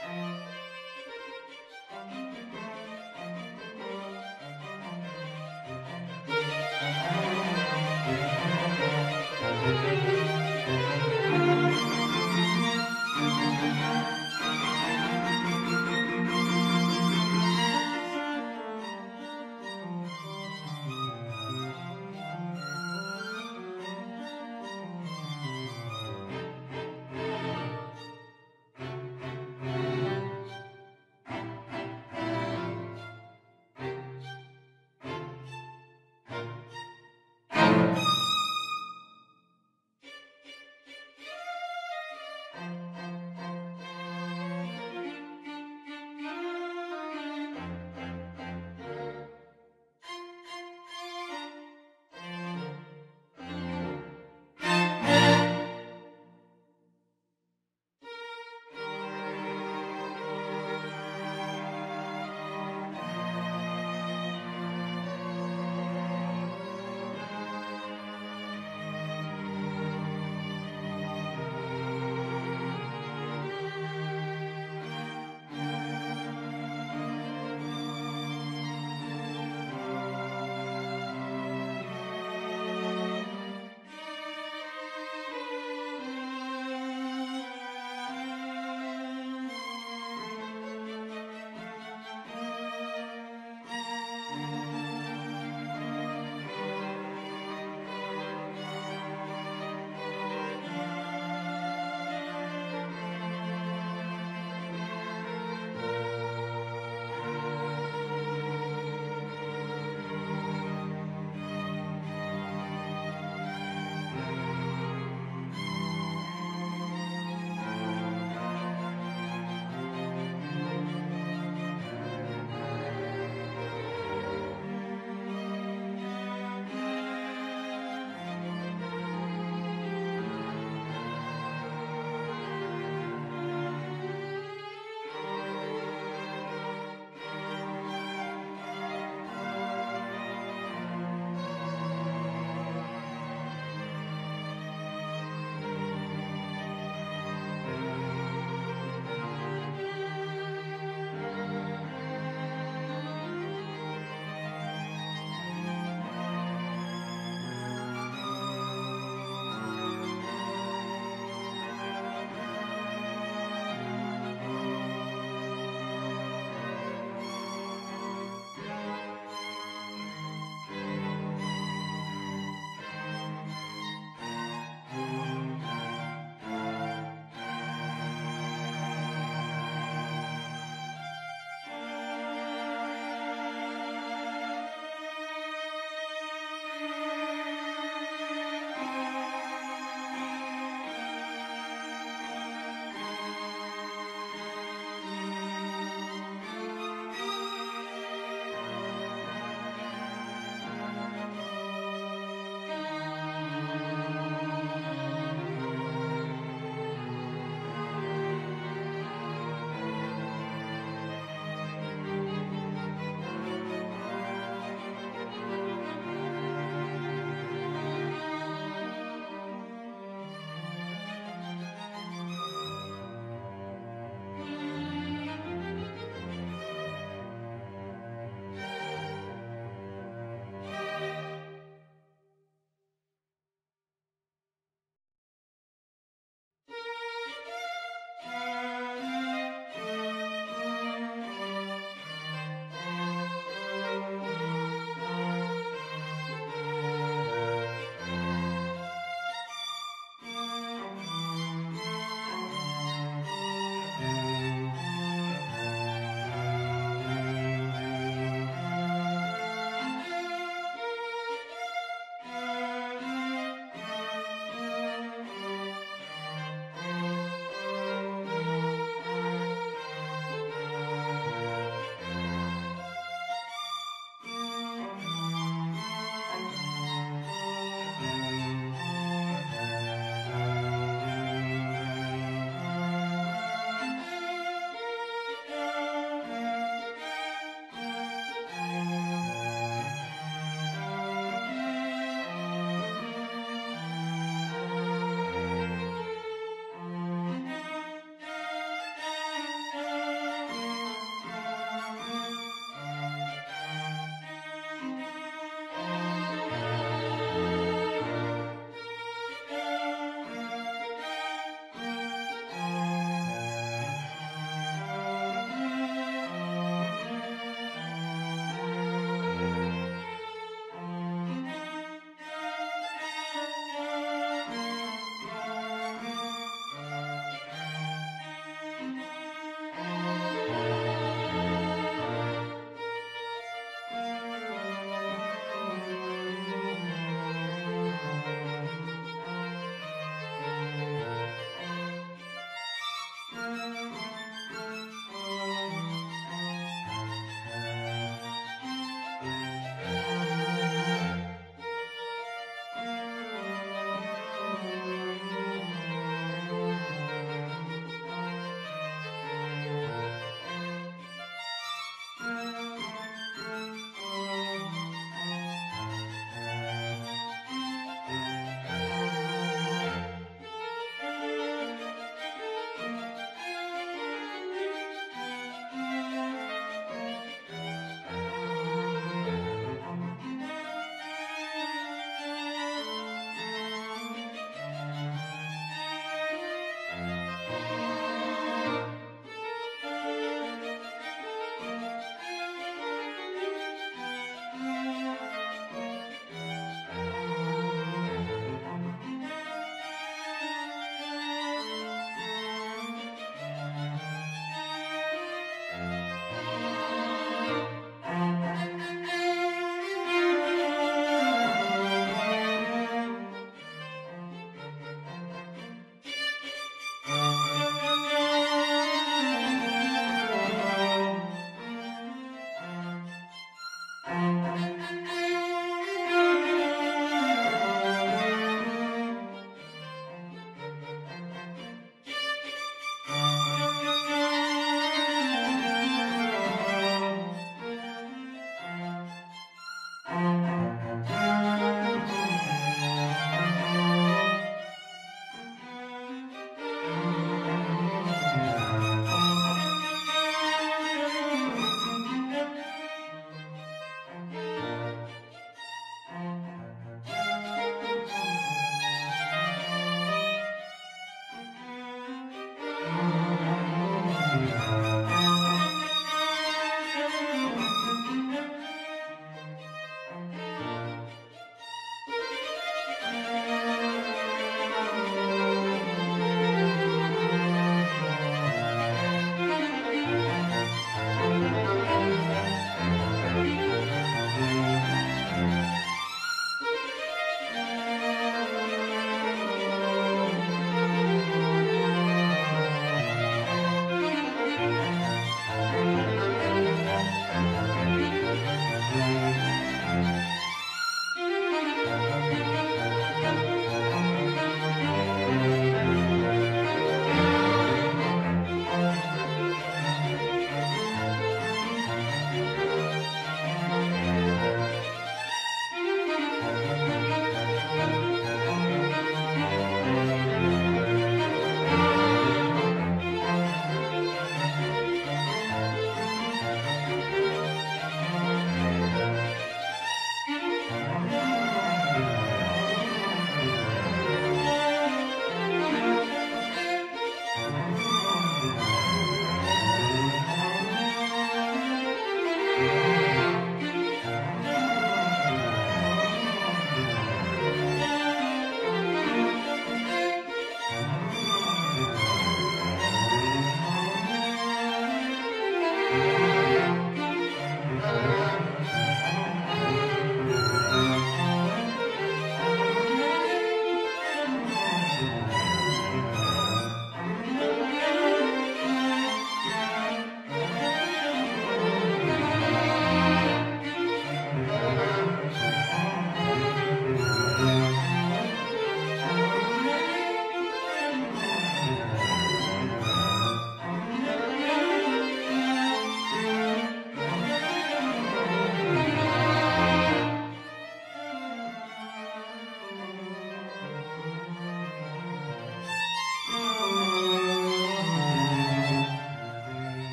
Bye.